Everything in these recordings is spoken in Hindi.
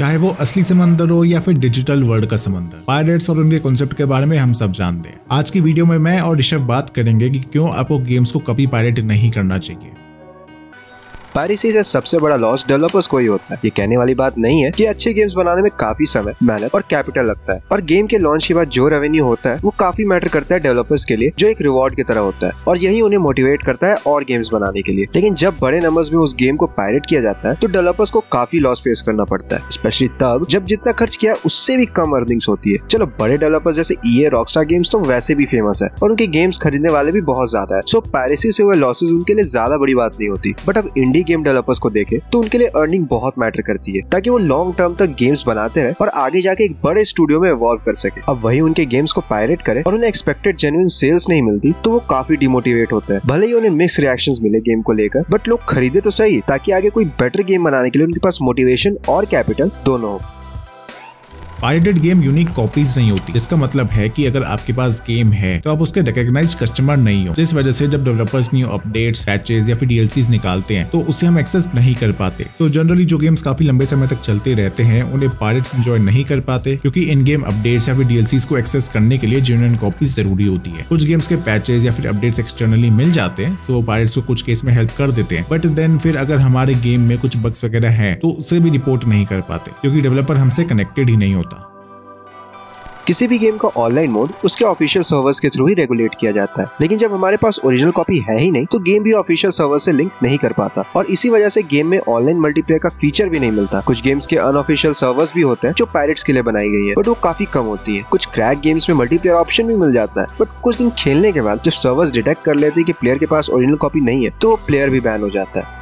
चाहे वो असली समंदर हो या फिर डिजिटल वर्ल्ड का समंदर। पायरेट्स और उनके कॉन्सेप्ट के बारे में हम सब जानते हैं। आज की वीडियो में मैं और ऋषभ बात करेंगे कि क्यों आपको गेम्स को कभी पायरेट नहीं करना चाहिए। पायरेसी से सबसे बड़ा लॉस डेवलपर्स को ही होता है। ये कहने वाली बात नहीं है कि अच्छे गेम्स बनाने में काफ़ी समय, मेहनत और कैपिटल लगता है। और गेम के लॉन्च के बाद जो रेवेन्यू होता है, वो काफ़ी मैटर करता है डेवलपर्स के लिए, जो एक रिवॉर्ड की तरह होता है। और यही उन्हें मोटिवेट करता है और गेम्स बनाने के लिए। लेकिन जब बड़े नंबर्स में उस गेम को पायरेट किया जाता है तो डेवलपर्स को काफ़ी लॉस फेस करना पड़ता है। स्पेशली तब, जब जितना खर्च किया, उससे भी कम अर्निंग्स होती है। चलो, बड़े डेवलपर्स जैसे ई रॉकस्टार गेम्स तो वैसे भी फ़ेमस है। और उनके गेम्स खरीदने वाले भी बहुत ज़्यादा है। सो पायरेसी से हुए लॉसेज उनके लिए ज़्यादा बड़ी बात नहीं होती। बट अब इंडी गेम डेवलपर्स को देखे तो उनके लिए अर्निंग बहुत मैटर करती है, ताकि वो लॉन्ग टर्म तक गेम्स बनाते रहे और आगे जाके एक बड़े स्टूडियो में इवॉल्व कर सके। अब वही उनके गेम्स को पायरेट करे और उन्हें एक्सपेक्टेड जेन्यून सेल्स नहीं मिलती तो वो काफ़ी डिमोटिवेट होता है। भले ही उन्हें मिक्स रिएक्शन मिले गेम को लेकर बट लोग खरीदे तो सही, ताकि आगे कोई बेटर गेम बनाने के लिए उनके पास मोटिवेशन और कैपिटल दोनों हो। पायरेटेड गेम यूनिक कॉपीज नहीं होती। इसका मतलब है कि अगर आपके पास गेम है तो आप उसके रिकॉग्नाइज कस्टमर नहीं हो। जिस वजह से जब डेवलपर्स न्यू अपडेट्स पैचेस या फिर डीएलसीज निकालते हैं तो उसे हम एक्सेस नहीं कर पाते। तो जनरली जो गेम्स काफ़ी लंबे समय तक चलते रहते हैं, उन्हें पायरेट्स एंजॉय नहीं कर पाते, क्योंकि इन गेम अपडेट्स या फिर डीएलसीज को एक्सेस करने के लिए जेन्युइन कॉपीज ज़रूरी होती है। कुछ गेम्स के पैचेज या फिर अपडेट्स एक्सटर्नली मिल जाते हैं तो पायरेट्स को कुछ केस में हेल्प कर देते हैं। बट देन फिर अगर हमारे गेम में कुछ बग्स वगैरह है तो उसे भी रिपोर्ट नहीं कर पाते, क्योंकि डेवलपर हमसे कनेक्टेड ही नहीं होता। किसी भी गेम का ऑनलाइन मोड उसके ऑफिशियल सर्वर्स के थ्रू ही रेगुलेट किया जाता है। लेकिन जब हमारे पास ओरिजिनल कॉपी है ही नहीं तो गेम भी ऑफिशियल सर्वर से लिंक नहीं कर पाता। और इसी वजह से गेम में ऑनलाइन मल्टीप्लेयर का फीचर भी नहीं मिलता। कुछ गेम्स के अनऑफिशियल सर्वर्स भी होते हैं जो पायरेट्स के लिए बनाई गई है बट वो काफ़ी कम होती है। कुछ क्रैक गेम्स में मल्टीप्लेयर ऑप्शन भी मिल जाता है बट कुछ दिन खेलने के बाद जब सर्वर्स डिटेक्ट कर लेते हैं कि प्लेयर के पास ओरिजिनल कॉपी नहीं है तो प्लेयर भी बैन हो जाता है।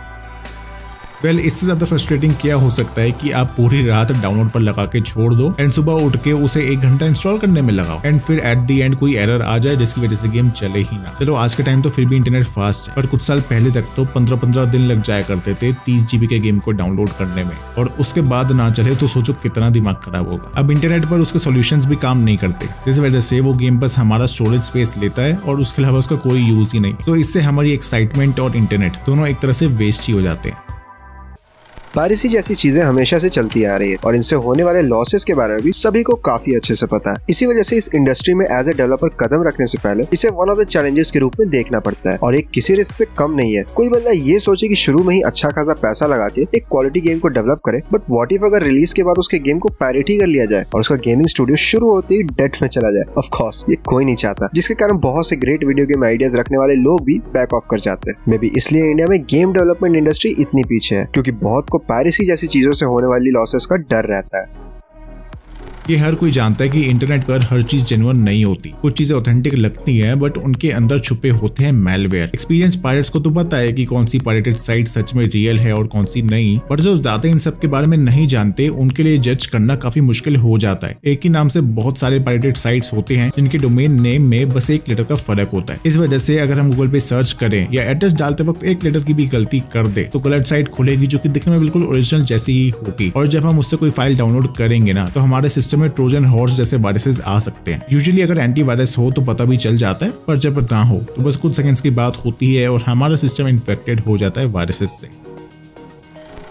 वेल well, इससे ज़्यादा फ्रस्ट्रेटिंग क्या हो सकता है कि आप पूरी रात डाउनलोड पर लगा के छोड़ दो एंड सुबह उठ के उसे एक घंटा इंस्टॉल करने में लगाओ एंड फिर एट दी एंड कोई एरर आ जाए जिसकी वजह से गेम चले ही ना। चलो आज के टाइम तो फिर भी इंटरनेट फास्ट है पर कुछ साल पहले तक तो पंद्रह पंद्रह दिन लग जाया करते थे तीस जीबी के गेम को डाउनलोड करने में। और उसके बाद ना चले तो सोचो कितना दिमाग खराब होगा। अब इंटरनेट पर उसके सोल्यूशन भी काम नहीं करते जिस वजह से वो गेम बस हमारा स्टोरेज स्पेस लेता है और उसके अलावा उसका कोई यूज़ ही नहीं। तो इससे हमारी एक्साइटमेंट और इंटरनेट दोनों एक तरह से वेस्ट ही हो जाते हैं। पायरेसी जैसी चीज़ें हमेशा से चलती आ रही है और इनसे होने वाले लॉसेस के बारे में भी सभी को काफ़ी अच्छे से पता है। इसी वजह से इस इंडस्ट्री में एज ए डेवलपर कदम रखने से पहले इसे वन ऑफ़ द चैलेंजेस के रूप में देखना पड़ता है और एक किसी रिस्क से कम नहीं है। कोई बंदा ये सोचे कि शुरू में ही अच्छा खासा पैसा लगा के एक क्वालिटी गेम को डेवलप करे बट वॉट इफ़ अगर रिलीज़ के बाद उसके गेम को पैरिटी कर लिया जाए और उसका गेमिंग स्टूडियो शुरू होते ही डेट में चला जाए? ऑफकोर्स ये कोई नहीं चाहता। जिसके कारण बहुत से ग्रेट वीडियो गेम आइडियाज़ रखने वाले लोग भी बैक ऑफ़ कर जाते हैं। मे बी इसलिए इंडिया में गेम डेवलपमेंट इंडस्ट्री इतनी पीछे है, क्योंकि बहुत को पैरिसी जैसी चीज़ों से होने वाली लॉसेस का डर रहता है। ये हर कोई जानता है कि इंटरनेट पर हर चीज़ जेनुअन नहीं होती। कुछ चीज़ें ऑथेंटिक लगती हैं बट उनके अंदर छुपे होते हैं मेलवेयर एक्सपीरियंस पायरेट्स को तो पता है कि कौन सी पायरेटेड साइट सच में रियल है और कौन सी नहीं बट जो ज़्यादा इन सब के बारे में नहीं जानते, उनके लिए जज करना काफ़ी मुश्किल हो जाता है। एक ही नाम से बहुत सारे पायरेटेड साइट्स होते हैं, जिनके डोमेन नेम में बस एक लेटर का फ़र्क होता है। इस वजह से अगर हम गूगल पे सर्च करें या एड्रेस डालते वक्त एक लेटर की भी गलती कर दे तो गलत साइट खुलेगी, जो की दिखने में बिल्कुल ओरिजिनल जैसी ही होगी। और जब हम उससे कोई फ़ाइल डाउनलोड करेंगे ना तो हमारे सिस्टम में ट्रोजन हॉर्स जैसे वायरसेस आ सकते हैं। यूजुअली अगर एंटीवायरस हो तो पता भी चल जाता है, पर जब ना हो तो बस कुछ सेकंड्स की बात होती है और हमारा सिस्टम इन्फेक्टेड हो जाता है वायरसेस से।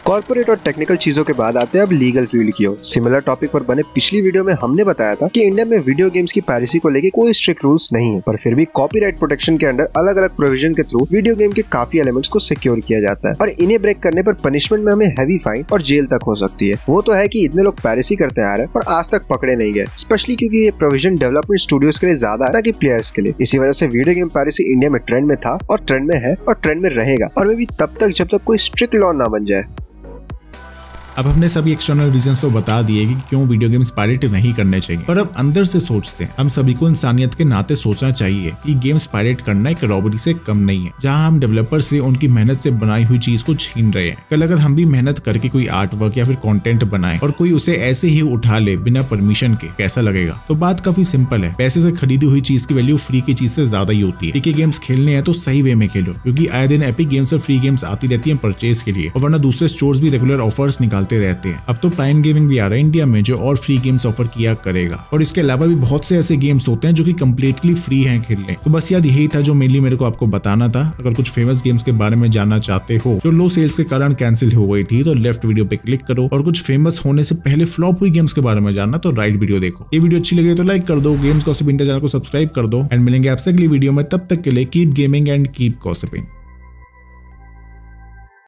कॉर्पोरेट और टेक्निकल चीज़ों के बाद आते हैं अब लीगल फ़ील्ड की ओर। सिमिलर टॉपिक पर बने पिछली वीडियो में हमने बताया था कि इंडिया में वीडियो गेम्स की पैरिसी को लेकर कोई स्ट्रिक्ट रूल्स नहीं है, पर फिर भी कॉपीराइट प्रोटेक्शन के अंडर अलग अलग प्रोविज़न के थ्रू वीडियो गेम के काफ़ी एलिमेंट्स को सिक्योर किया जाता है। और इन्हें ब्रेक करने पर पनिशमेंट में हमें हैवी फाइन और जेल तक हो सकती है। वो तो है की इतने लोग पैरिसी करते आ रहे हैं पर आज तक पकड़े नहीं गए स्पेशली क्यूँकी ये प्रोविज़न डेवलपमेंट स्टूडियोज के लिए ज़्यादा है कि प्लेयर्स के लिए। इसी वजह से वीडियो गेम पैरिसी इंडिया में ट्रेंड में था और ट्रेंड में है और ट्रेंड में रहेगा। और मे भी तब तक जब तक कोई स्ट्रिक्ट लॉ ना बन जाए। अब हमने सभी एक्सटर्नल रीजन तो बता दिए कि क्यों वीडियो गेम्स पायरेट नहीं करने चाहिए। पर अब अंदर से सोचते हैं। हम सभी को इंसानियत के नाते सोचना चाहिए कि गेम्स पायरेट करना एक रॉबरी से कम नहीं है, जहाँ हम डेवलपर से उनकी मेहनत से बनाई हुई चीज़ को छीन रहे हैं। कल अगर हम भी मेहनत करके कोई आर्ट वर्क या फिर कॉन्टेंट बनाए और कोई उसे ऐसे ही उठा ले बिना परमिशन के, कैसा लगेगा? तो बात काफ़ी सिंपल है। पैसे से खरीदी हुई चीज़ की वैल्यू फ्री की चीज़ से ज़्यादा ही होती है। पीके गेम्स खेलने हैं तो सही वे में खेलो, क्योंकि आए दिन एपिक गेम्स और फ्री गेम्स आती रहती है परचेज के लिए, और वरना दूसरे स्टोर्स भी रेगुलर ऑफर्स निकालते डालते रहते हैं। अब तो प्राइम गेमिंग भी आ रहा है इंडिया में, जो और फ्री गेम्स ऑफ़र किया करेगा। और इसके अलावा भी बहुत से ऐसे गेम्स होते हैं जो कि कम्प्लीटली फ्री हैं खेलने। तो बस यार यही था जो मेनली मेरे को आपको बताना था। अगर कुछ फ़ेमस गेम्स के बारे में जानना चाहते हो, जो लो सेल्स के कारण कैंसिल हो गई थी तो लेफ़्ट वीडियो पे क्लिक करो। और कुछ फ़ेमस होने से पहले फ्लॉप हुई गेम्स के बारे में जानना तो राइट वीडियो देखो। ये वीडियो अच्छी लगे तो लाइक कर दो। गेम्स कॉसिप इंडिया चैनल को सब्सक्राइब कर दो। एंड मिलेंगे आपसे अगली वीडियो में। तब तक के लिए keep gaming and keep gossiping